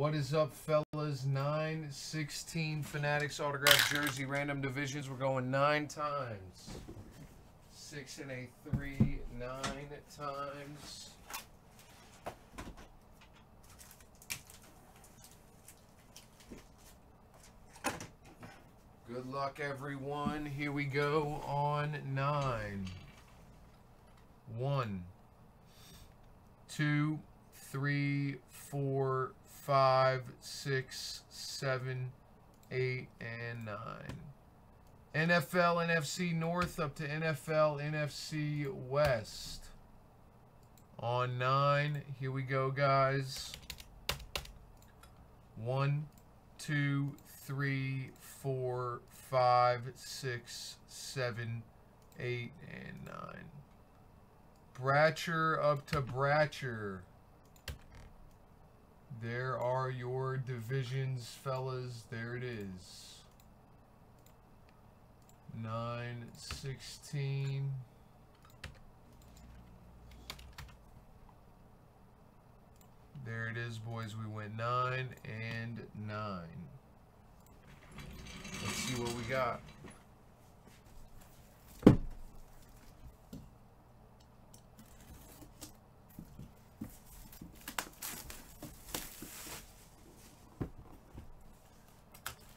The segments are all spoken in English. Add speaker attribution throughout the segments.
Speaker 1: What is up, fellas? 9, 16 Fanatics autograph jersey random divisions. We're going nine times. Six and a three, nine times. Good luck, everyone. Here we go on nine. One, two, three, four, five, six, seven, eight, and nine. NFL, NFC North up to NFL, NFC West. On nine, here we go, guys. One, two, three, four, five, six, seven, eight, and nine. Bratcher up to Bratcher. There are your divisions, fellas. There it is. 9, 16. There it is, boys. We went 9 and 9. Let's see what we got.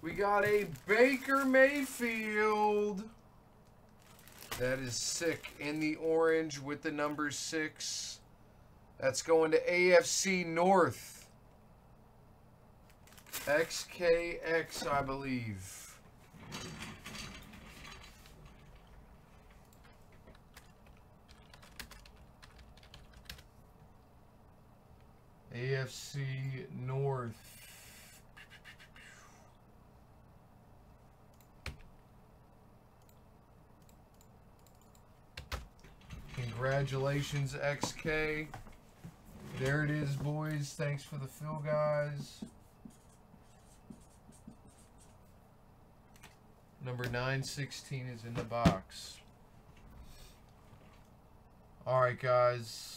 Speaker 1: We got a Baker Mayfield. That is sick. In the orange with the number six. That's going to AFC North. XKX, I believe. AFC North. Congratulations, XK. There it is, boys. Thanks for the fill, guys. Number 916 is in the box. All right, guys.